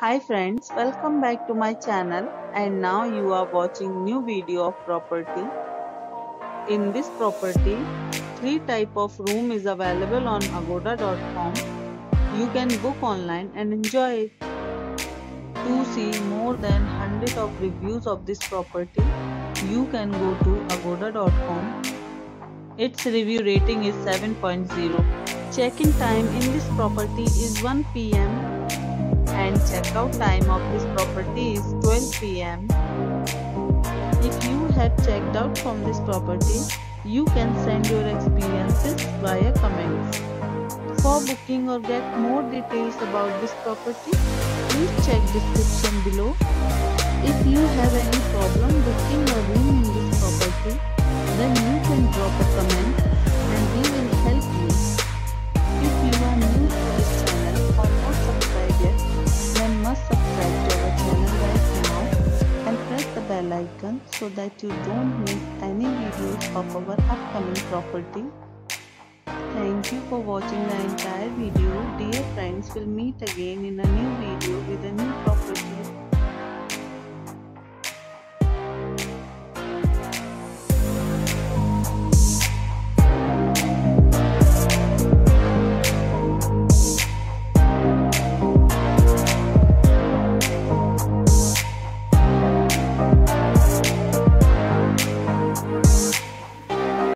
Hi friends, welcome back to my channel and now you are watching new video of property. In this property, three type of room is available on agoda.com. You can book online and enjoy it. To see more than 100 of reviews of this property, you can go to agoda.com. Its review rating is 7.0. Check-in time in this property is 1 pm checkout time of this property is 12 pm. If you have checked out from this property, you can send your experiences via comments. For booking or get more details about this property, please check description below. If you have any problem booking a room in this property, then you can drop a comment icon so that you don't miss any videos of our upcoming property. Thank you for watching the entire video. Dear friends, we'll meet again in a new video with a new property.